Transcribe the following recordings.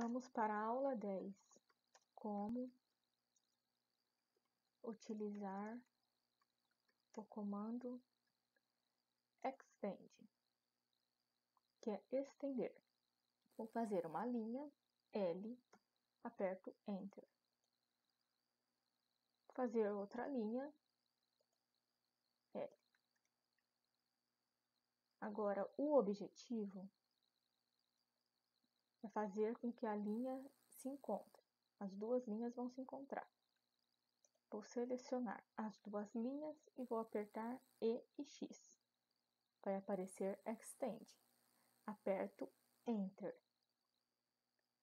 Vamos para a aula 10. Como utilizar o comando extend, que é estender. Vou fazer uma linha L, aperto Enter. Fazer outra linha L. Agora, o objetivo é fazer com que a linha se encontre. As duas linhas vão se encontrar. Vou selecionar as duas linhas e vou apertar E e X. Vai aparecer Extend. Aperto Enter.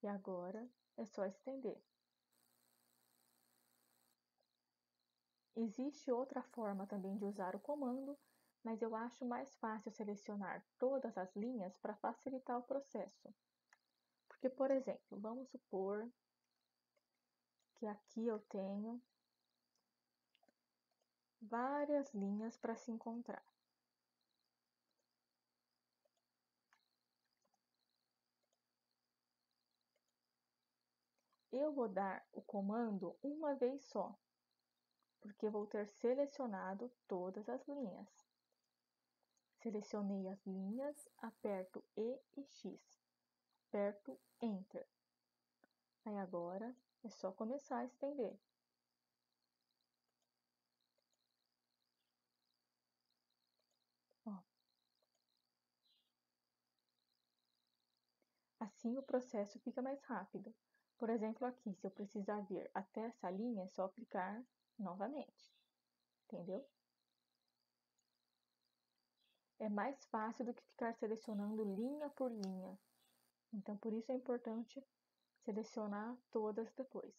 E agora é só estender. Existe outra forma também de usar o comando, mas eu acho mais fácil selecionar todas as linhas para facilitar o processo. Porque, por exemplo, vamos supor que aqui eu tenho várias linhas para se encontrar. Eu vou dar o comando uma vez só, porque vou ter selecionado todas as linhas. Selecionei as linhas, aperto E e X aperto Enter. Aí agora é só começar a estender. Ó. Assim o processo fica mais rápido. Por exemplo, aqui, se eu precisar vir até essa linha, é só clicar novamente. Entendeu? É mais fácil do que ficar selecionando linha por linha. Então, por isso é importante selecionar todas depois.